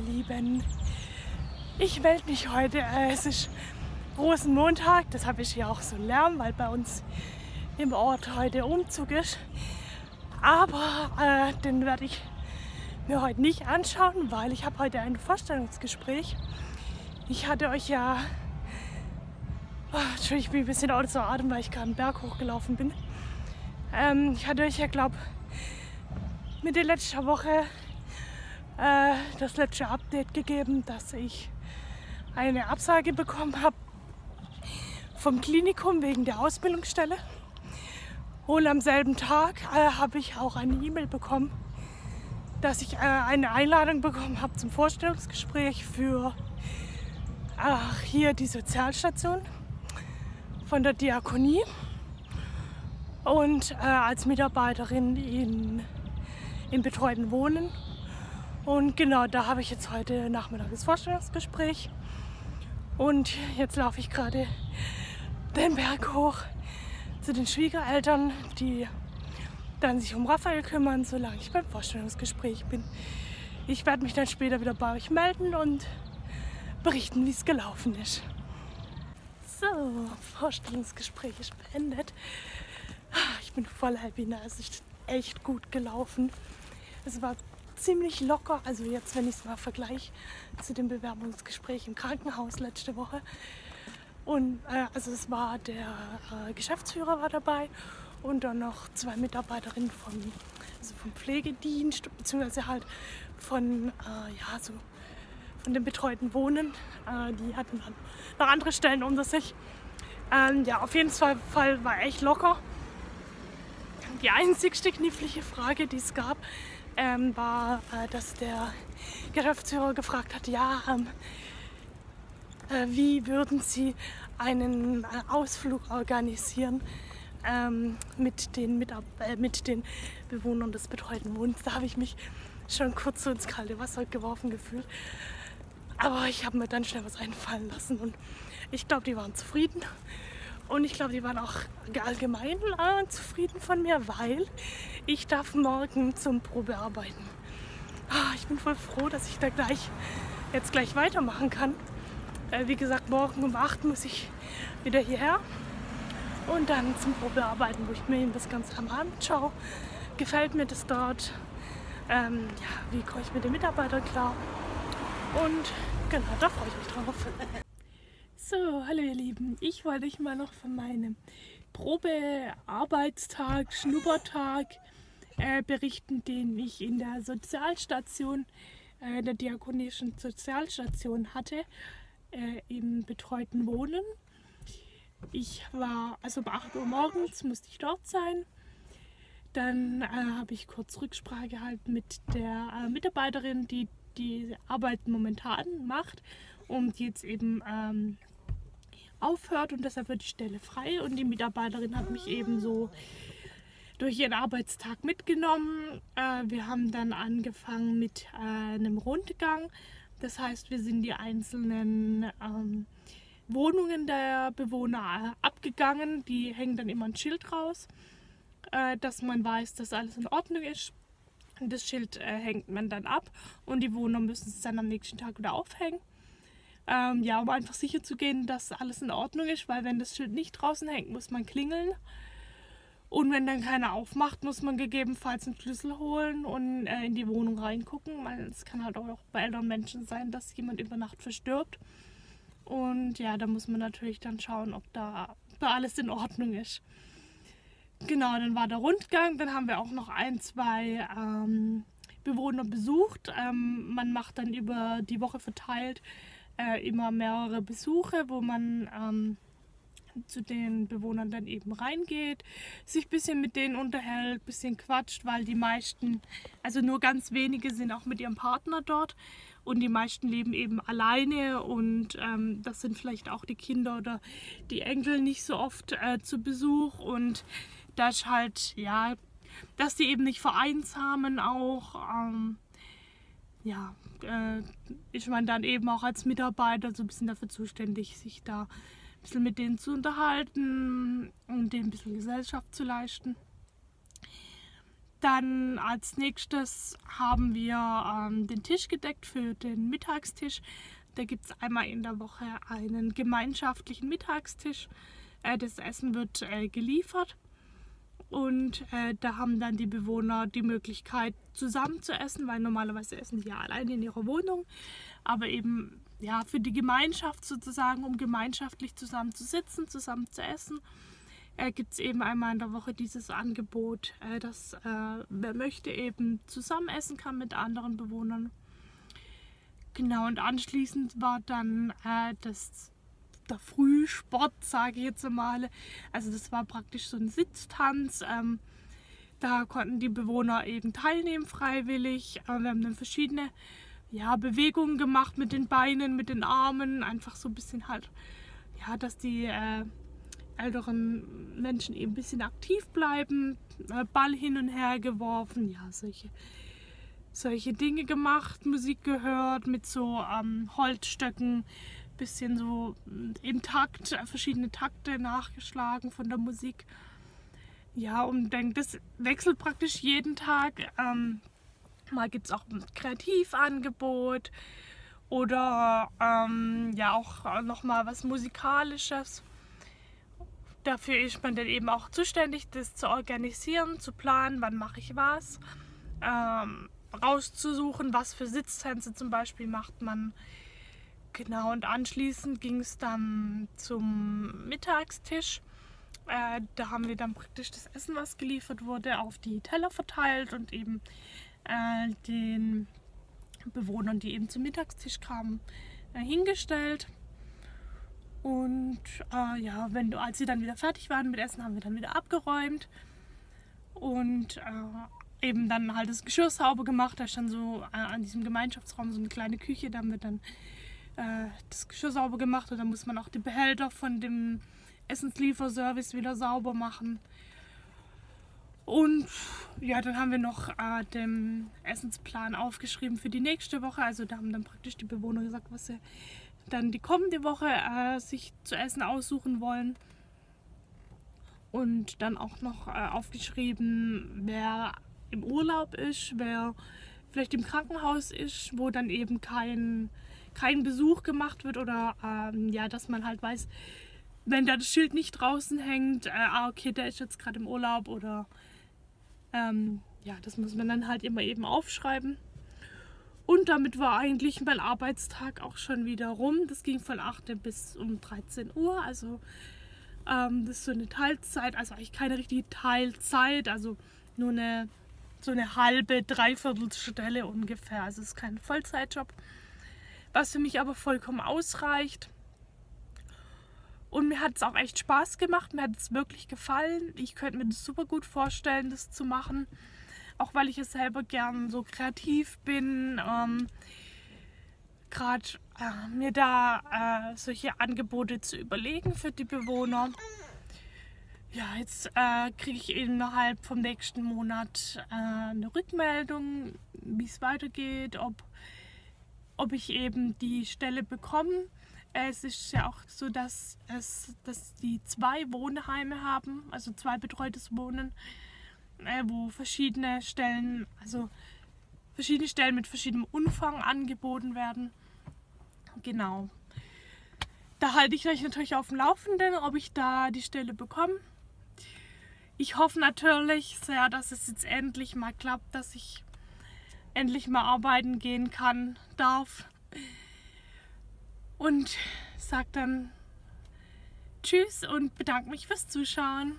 ihr Lieben. Ich melde mich heute. Äh, es ist Rosenmontag, deshalb ist hier auch so Lärm, weil bei uns im Ort heute Umzug ist. Aber äh, den werde ich mir heute nicht anschauen, weil ich habe heute ein Vorstellungsgespräch. Ich hatte euch ja... Oh, Entschuldigung, ich bin ein bisschen außer Atem, weil ich gerade einen Berg hochgelaufen bin. Ähm, ich hatte euch ja, glaube Mitte letzter Woche äh, das letzte Update gegeben, dass ich eine Absage bekommen habe vom Klinikum wegen der Ausbildungsstelle. Und am selben Tag äh, habe ich auch eine E-Mail bekommen, dass ich äh, eine Einladung bekommen habe zum Vorstellungsgespräch für ach, hier die Sozialstation von der Diakonie und äh, als Mitarbeiterin in, im betreuten Wohnen und genau, da habe ich jetzt heute Nachmittag das Vorstellungsgespräch. Und jetzt laufe ich gerade den Berg hoch zu den Schwiegereltern, die dann sich um Raphael kümmern, solange ich beim Vorstellungsgespräch bin. Ich werde mich dann später wieder bei euch melden und berichten, wie es gelaufen ist. So, Vorstellungsgespräch ist beendet. Ich bin voll happy, ne? es ist echt gut gelaufen. Es war ziemlich locker. Also jetzt, wenn ich es mal vergleiche zu dem Bewerbungsgespräch im Krankenhaus letzte Woche. Und äh, also es war der äh, Geschäftsführer war dabei und dann noch zwei Mitarbeiterinnen vom, also vom Pflegedienst, beziehungsweise halt von, äh, ja, so von dem betreuten Wohnen. Äh, die hatten dann noch andere Stellen unter sich. Ähm, ja, auf jeden Fall war echt locker. Die einzigste knifflige Frage, die es gab, ähm, war, äh, dass der Geschäftsführer gefragt hat, ja, ähm, äh, wie würden Sie einen äh, Ausflug organisieren ähm, mit, den Mitab äh, mit den Bewohnern des betreuten Wohnens. Da habe ich mich schon kurz so ins kalte Wasser geworfen gefühlt. Aber ich habe mir dann schnell was einfallen lassen und ich glaube, die waren zufrieden. Und ich glaube, die waren auch allgemein äh, zufrieden von mir, weil ich darf morgen zum Probearbeiten. Ah, ich bin voll froh, dass ich da gleich jetzt gleich weitermachen kann. Äh, wie gesagt, morgen um 8 muss ich wieder hierher und dann zum Probearbeiten, wo ich mir das Ganze am Abend schaue. Gefällt mir das dort? Ähm, ja, wie komme ich mit den Mitarbeitern klar? Und genau, da freue ich mich drauf. So, hallo ihr Lieben. Ich wollte euch mal noch von meinem Probearbeitstag, Schnuppertag äh, berichten, den ich in der Sozialstation, äh, der diakonischen Sozialstation hatte, äh, im betreuten Wohnen. Ich war, also um 8 Uhr morgens musste ich dort sein. Dann äh, habe ich kurz Rücksprache gehalten mit der äh, Mitarbeiterin, die die Arbeit momentan macht und jetzt eben ähm, aufhört und deshalb wird die Stelle frei und die Mitarbeiterin hat mich eben so durch ihren Arbeitstag mitgenommen. Äh, wir haben dann angefangen mit äh, einem Rundgang. Das heißt, wir sind die einzelnen ähm, Wohnungen der Bewohner äh, abgegangen. Die hängen dann immer ein Schild raus, äh, dass man weiß, dass alles in Ordnung ist. Das Schild äh, hängt man dann ab und die Wohner müssen es dann am nächsten Tag wieder aufhängen. Ähm, ja, um einfach sicher zu gehen, dass alles in Ordnung ist, weil wenn das Schild nicht draußen hängt, muss man klingeln. Und wenn dann keiner aufmacht, muss man gegebenenfalls einen Schlüssel holen und äh, in die Wohnung reingucken. Es kann halt auch bei älteren Menschen sein, dass jemand über Nacht verstirbt. Und ja, da muss man natürlich dann schauen, ob da, da alles in Ordnung ist. Genau, dann war der Rundgang. Dann haben wir auch noch ein, zwei ähm, Bewohner besucht. Ähm, man macht dann über die Woche verteilt äh, immer mehrere Besuche, wo man ähm, zu den Bewohnern dann eben reingeht, sich ein bisschen mit denen unterhält, ein bisschen quatscht, weil die meisten, also nur ganz wenige sind auch mit ihrem Partner dort und die meisten leben eben alleine und ähm, das sind vielleicht auch die Kinder oder die Enkel nicht so oft äh, zu Besuch und das halt, ja, dass die eben nicht vereinsamen auch. Ähm, ja, äh, ist man dann eben auch als Mitarbeiter so ein bisschen dafür zuständig, sich da ein bisschen mit denen zu unterhalten und denen ein bisschen Gesellschaft zu leisten. Dann als nächstes haben wir ähm, den Tisch gedeckt für den Mittagstisch. Da gibt es einmal in der Woche einen gemeinschaftlichen Mittagstisch. Äh, das Essen wird äh, geliefert und äh, da haben dann die Bewohner die Möglichkeit zusammen zu essen, weil normalerweise essen sie ja alleine in ihrer Wohnung. Aber eben ja für die Gemeinschaft sozusagen, um gemeinschaftlich zusammen zu sitzen, zusammen zu essen, äh, gibt es eben einmal in der Woche dieses Angebot, äh, dass äh, wer möchte eben zusammen essen kann mit anderen Bewohnern. Genau, und anschließend war dann äh, das der Frühsport, sage ich jetzt mal. Also das war praktisch so ein Sitztanz. Ähm, da konnten die Bewohner eben teilnehmen freiwillig. Wir haben dann verschiedene ja, Bewegungen gemacht mit den Beinen, mit den Armen. Einfach so ein bisschen halt, ja, dass die äh, älteren Menschen eben ein bisschen aktiv bleiben. Äh, Ball hin und her geworfen, ja, solche, solche Dinge gemacht, Musik gehört mit so ähm, Holzstöcken bisschen so im Takt, äh, verschiedene Takte nachgeschlagen von der Musik. Ja, und dann, das wechselt praktisch jeden Tag. Ähm, mal gibt es auch ein Kreativangebot oder ähm, ja auch nochmal was Musikalisches. Dafür ist man dann eben auch zuständig, das zu organisieren, zu planen, wann mache ich was, ähm, rauszusuchen, was für Sitztänze zum Beispiel macht man Genau, und anschließend ging es dann zum Mittagstisch. Äh, da haben wir dann praktisch das Essen, was geliefert wurde, auf die Teller verteilt und eben äh, den Bewohnern, die eben zum Mittagstisch kamen, äh, hingestellt. Und äh, ja, wenn, als sie dann wieder fertig waren mit Essen, haben wir dann wieder abgeräumt und äh, eben dann halt das Geschirr sauber gemacht. Da stand so äh, an diesem Gemeinschaftsraum so eine kleine Küche, da haben wir dann äh, das Geschirr sauber gemacht und dann muss man auch die Behälter von dem Essenslieferservice wieder sauber machen. Und ja, dann haben wir noch äh, den Essensplan aufgeschrieben für die nächste Woche. Also da haben dann praktisch die Bewohner gesagt, was sie dann die kommende Woche äh, sich zu essen aussuchen wollen. Und dann auch noch äh, aufgeschrieben, wer im Urlaub ist, wer vielleicht im Krankenhaus ist, wo dann eben kein kein Besuch gemacht wird oder ähm, ja, dass man halt weiß, wenn da das Schild nicht draußen hängt, äh, ah, okay, der ist jetzt gerade im Urlaub oder ähm, ja, das muss man dann halt immer eben aufschreiben. Und damit war eigentlich mein Arbeitstag auch schon wieder rum. Das ging von 8 bis um 13 Uhr. Also ähm, das ist so eine Teilzeit, also eigentlich keine richtige Teilzeit, also nur eine so eine halbe, dreiviertel Stelle ungefähr. Also es ist kein Vollzeitjob was für mich aber vollkommen ausreicht. Und mir hat es auch echt Spaß gemacht, mir hat es wirklich gefallen. Ich könnte mir das super gut vorstellen, das zu machen. Auch weil ich es selber gern so kreativ bin. Ähm, Gerade äh, mir da äh, solche Angebote zu überlegen für die Bewohner. Ja, jetzt äh, kriege ich innerhalb vom nächsten Monat äh, eine Rückmeldung, wie es weitergeht, ob ob ich eben die Stelle bekomme. Es ist ja auch so, dass, es, dass die zwei Wohnheime haben, also zwei betreutes Wohnen, äh, wo verschiedene Stellen, also verschiedene Stellen mit verschiedenem Umfang angeboten werden. Genau. Da halte ich euch natürlich auf dem Laufenden, ob ich da die Stelle bekomme. Ich hoffe natürlich sehr, dass es jetzt endlich mal klappt, dass ich endlich mal arbeiten gehen kann, darf. Und sag dann Tschüss und bedanke mich fürs Zuschauen.